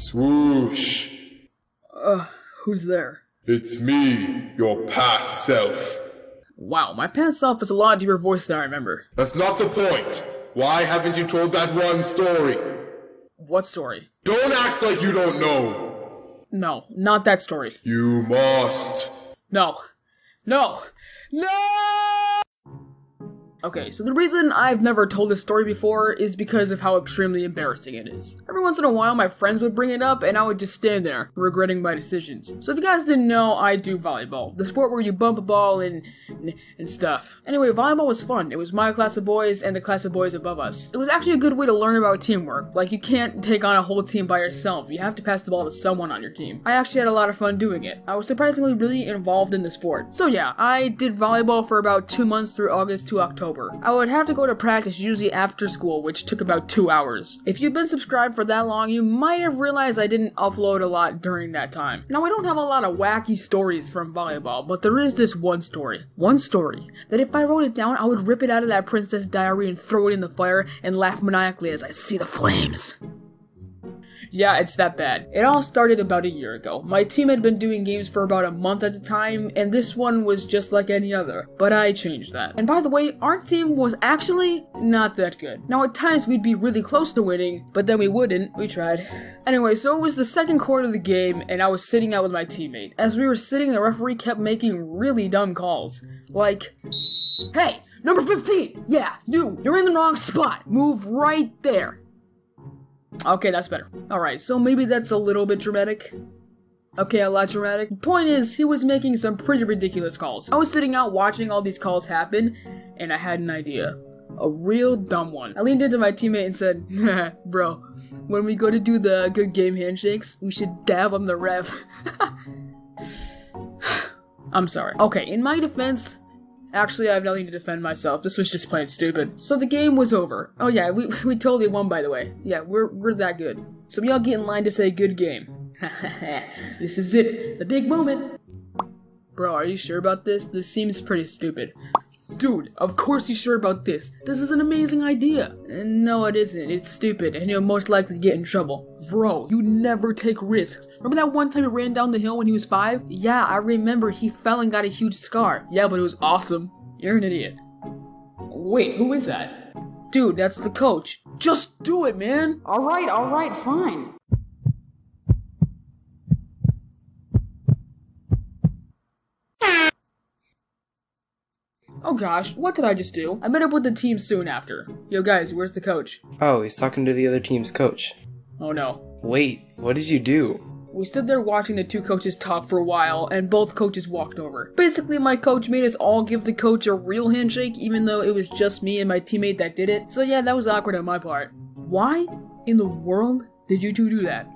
Swoosh. Uh, who's there? It's me, your past self. Wow, my past self is a lot deeper voice than I remember. That's not the point. Why haven't you told that one story? What story? Don't act like you don't know. No, not that story. You must. No. No. No! Okay, so the reason I've never told this story before is because of how extremely embarrassing it is. Every once in a while, my friends would bring it up, and I would just stand there, regretting my decisions. So if you guys didn't know, I do volleyball, the sport where you bump a ball and, and stuff. Anyway, volleyball was fun. It was my class of boys and the class of boys above us. It was actually a good way to learn about teamwork. Like, you can't take on a whole team by yourself. You have to pass the ball to someone on your team. I actually had a lot of fun doing it. I was surprisingly really involved in the sport. So yeah, I did volleyball for about two months through August to October. I would have to go to practice usually after school, which took about two hours. If you've been subscribed for that long, you might have realized I didn't upload a lot during that time. Now, I don't have a lot of wacky stories from volleyball, but there is this one story. One story that if I wrote it down, I would rip it out of that princess diary and throw it in the fire and laugh maniacally as I see the flames. Yeah, it's that bad. It all started about a year ago. My team had been doing games for about a month at a time, and this one was just like any other. But I changed that. And by the way, our team was actually not that good. Now, at times we'd be really close to winning, but then we wouldn't. We tried. Anyway, so it was the second quarter of the game, and I was sitting out with my teammate. As we were sitting, the referee kept making really dumb calls. Like, hey, number 15! Yeah, you! You're in the wrong spot! Move right there! Okay, that's better. Alright, so maybe that's a little bit dramatic. Okay, a lot dramatic. Point is, he was making some pretty ridiculous calls. I was sitting out watching all these calls happen, and I had an idea. A real dumb one. I leaned into my teammate and said, Bro, when we go to do the good game handshakes, we should dab on the ref. I'm sorry. Okay, in my defense, Actually, I have nothing to defend myself. This was just plain stupid. So the game was over. Oh yeah, we, we totally won by the way. Yeah, we're, we're that good. So y'all get in line to say good game. this is it. The big moment. Bro, are you sure about this? This seems pretty stupid. Dude, of course he's sure about this. This is an amazing idea. No, it isn't. It's stupid, and you'll most likely get in trouble. Bro, you never take risks. Remember that one time he ran down the hill when he was five? Yeah, I remember he fell and got a huge scar. Yeah, but it was awesome. You're an idiot. Wait, who is that? Dude, that's the coach. Just do it, man. Alright, alright, fine. Oh gosh, what did I just do? I met up with the team soon after. Yo guys, where's the coach? Oh, he's talking to the other team's coach. Oh no. Wait, what did you do? We stood there watching the two coaches talk for a while, and both coaches walked over. Basically, my coach made us all give the coach a real handshake, even though it was just me and my teammate that did it. So yeah, that was awkward on my part. Why in the world did you two do that?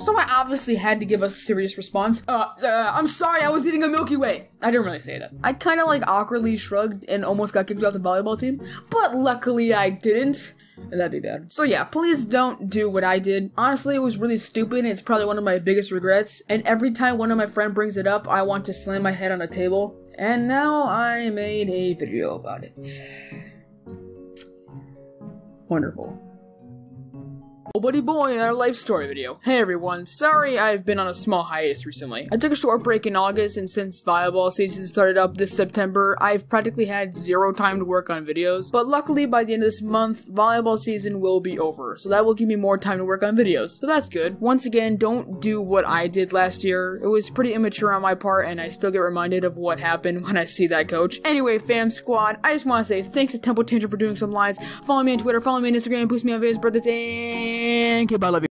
So I obviously had to give a serious response. Uh, uh, I'm sorry, I was eating a Milky Way. I didn't really say that. I kind of like awkwardly shrugged and almost got kicked off the volleyball team, but luckily I didn't. That'd be bad. So yeah, please don't do what I did. Honestly, it was really stupid it's probably one of my biggest regrets. And every time one of my friend brings it up, I want to slam my head on a table. And now I made a video about it. Wonderful. Oh, buddy boy, our life story video. Hey everyone, sorry I've been on a small hiatus recently. I took a short break in August, and since volleyball season started up this September, I've practically had zero time to work on videos. But luckily, by the end of this month, volleyball season will be over, so that will give me more time to work on videos. So that's good. Once again, don't do what I did last year. It was pretty immature on my part, and I still get reminded of what happened when I see that coach. Anyway, fam squad, I just want to say thanks to Tempo Tantrum for doing some lines. Follow me on Twitter, follow me on Instagram, boost me on Facebook, brothers, and keep I love you.